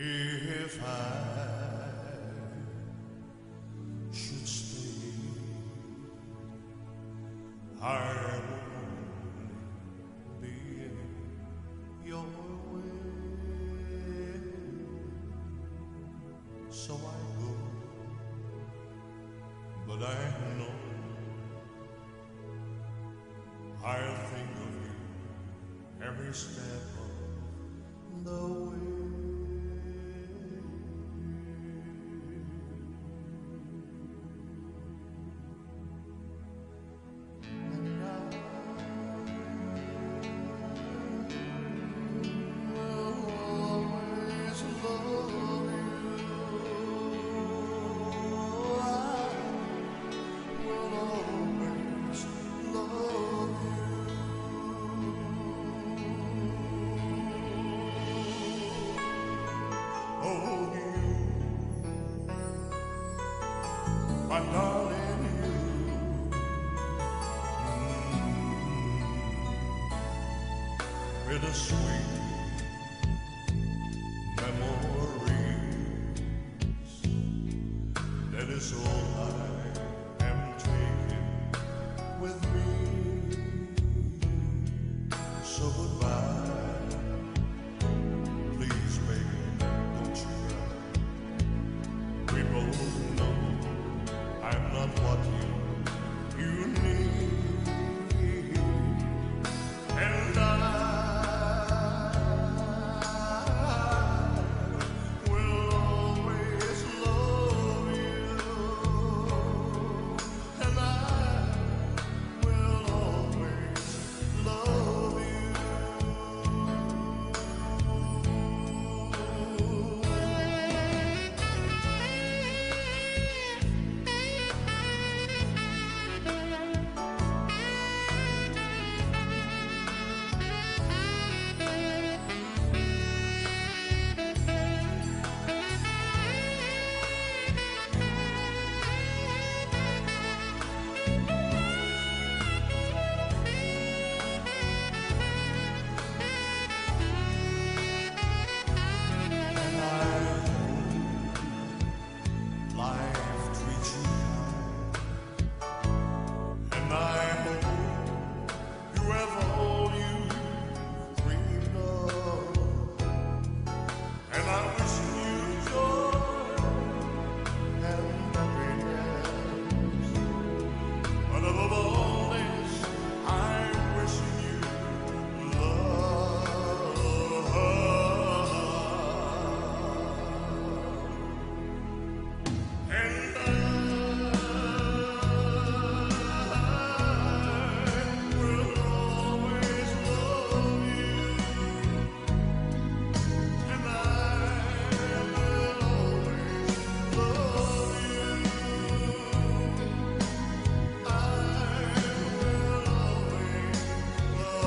If I should stay, I would be in your way. So I go, but I know I'll think of you every step of the way. Bittersweet memories that is all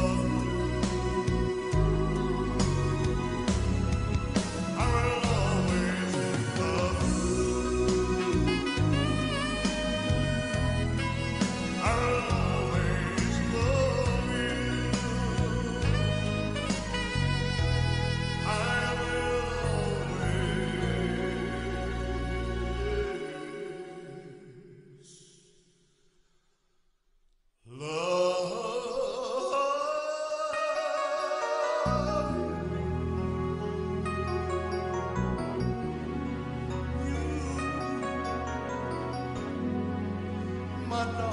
love. My love.